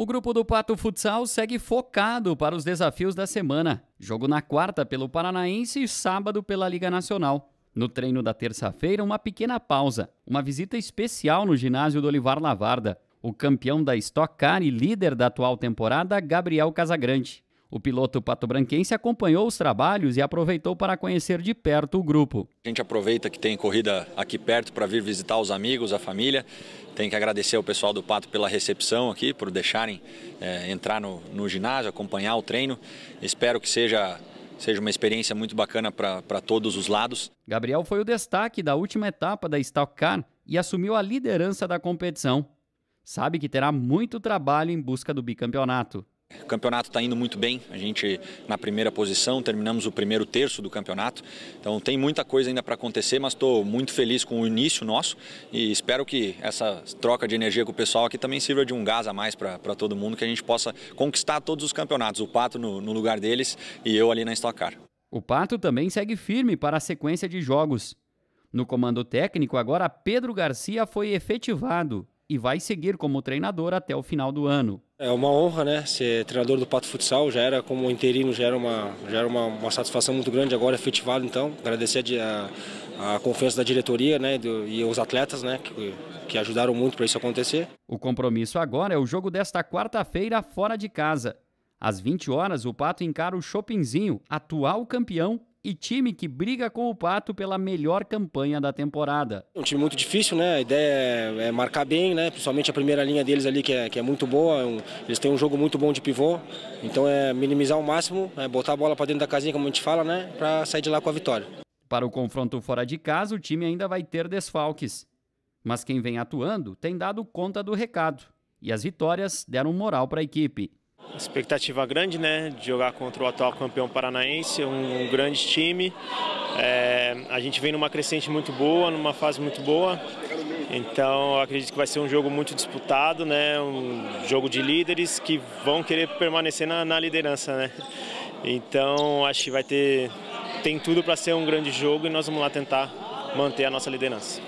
O grupo do Pato Futsal segue focado para os desafios da semana. Jogo na quarta pelo Paranaense e sábado pela Liga Nacional. No treino da terça-feira, uma pequena pausa, uma visita especial no ginásio do Olivar Lavarda. O campeão da Stock Car e líder da atual temporada, Gabriel Casagrande. O piloto patobranquense acompanhou os trabalhos e aproveitou para conhecer de perto o grupo. A gente aproveita que tem corrida aqui perto para vir visitar os amigos, a família. Tem que agradecer ao pessoal do Pato pela recepção aqui, por deixarem é, entrar no, no ginásio, acompanhar o treino. Espero que seja seja uma experiência muito bacana para todos os lados. Gabriel foi o destaque da última etapa da Stock Car e assumiu a liderança da competição. Sabe que terá muito trabalho em busca do bicampeonato. O campeonato está indo muito bem, a gente na primeira posição, terminamos o primeiro terço do campeonato, então tem muita coisa ainda para acontecer, mas estou muito feliz com o início nosso e espero que essa troca de energia com o pessoal aqui também sirva de um gás a mais para todo mundo, que a gente possa conquistar todos os campeonatos, o Pato no, no lugar deles e eu ali na Stock Car. O Pato também segue firme para a sequência de jogos. No comando técnico, agora Pedro Garcia foi efetivado e vai seguir como treinador até o final do ano. É uma honra, né? Ser treinador do Pato Futsal já era como interino, já era uma, já era uma, uma satisfação muito grande. Agora efetivado, então, agradecer a, a confiança da diretoria, né? Do, e os atletas, né? Que, que ajudaram muito para isso acontecer. O compromisso agora é o jogo desta quarta-feira fora de casa. Às 20 horas, o Pato encara o Chopinzinho, atual campeão e time que briga com o Pato pela melhor campanha da temporada. Um time muito difícil, né? A ideia é, é marcar bem, né? Principalmente a primeira linha deles ali que é, que é muito boa. É eles têm um jogo muito bom de pivô, então é minimizar ao máximo, é botar a bola para dentro da casinha, como a gente fala, né? Para sair de lá com a vitória. Para o confronto fora de casa, o time ainda vai ter desfalques. Mas quem vem atuando tem dado conta do recado. E as vitórias deram moral para a equipe. Expectativa grande, né, de jogar contra o atual campeão paranaense, um, um grande time. É, a gente vem numa crescente muito boa, numa fase muito boa. Então, acredito que vai ser um jogo muito disputado, né, um jogo de líderes que vão querer permanecer na, na liderança, né. Então, acho que vai ter tem tudo para ser um grande jogo e nós vamos lá tentar manter a nossa liderança.